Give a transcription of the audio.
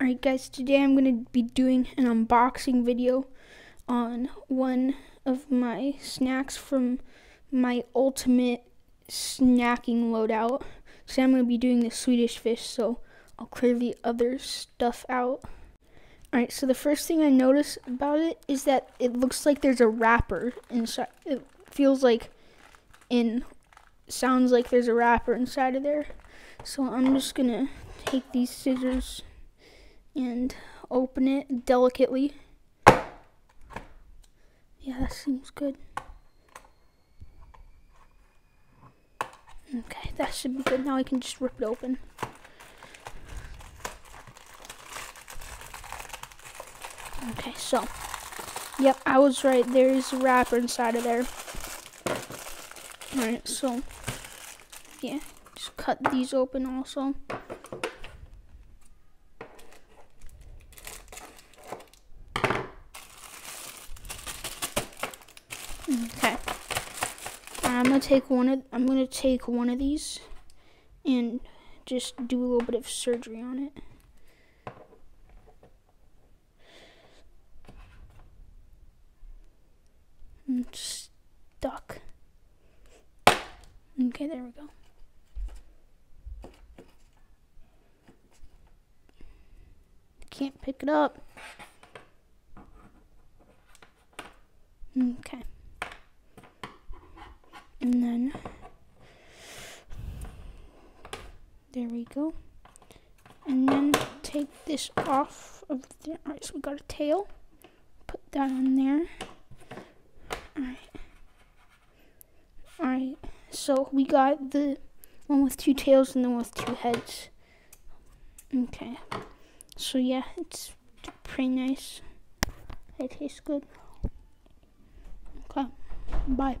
Alright guys, today I'm going to be doing an unboxing video on one of my snacks from my ultimate snacking loadout. So I'm going to be doing the Swedish fish, so I'll clear the other stuff out. Alright, so the first thing I notice about it is that it looks like there's a wrapper inside. It feels like in, sounds like there's a wrapper inside of there. So I'm just going to take these scissors and open it delicately. Yeah, that seems good. Okay, that should be good. Now I can just rip it open. Okay, so, yep, I was right. There is a wrapper inside of there. Alright, so, yeah, just cut these open also. Okay. I'm gonna take one of I'm gonna take one of these and just do a little bit of surgery on it. It's stuck. Okay, there we go. Can't pick it up. Okay and then there we go. And then take this off of there alright so we got a tail. Put that on there. Alright alright so we got the one with two tails and the one with two heads. Okay. So yeah it's pretty nice. It tastes good. Okay. Bye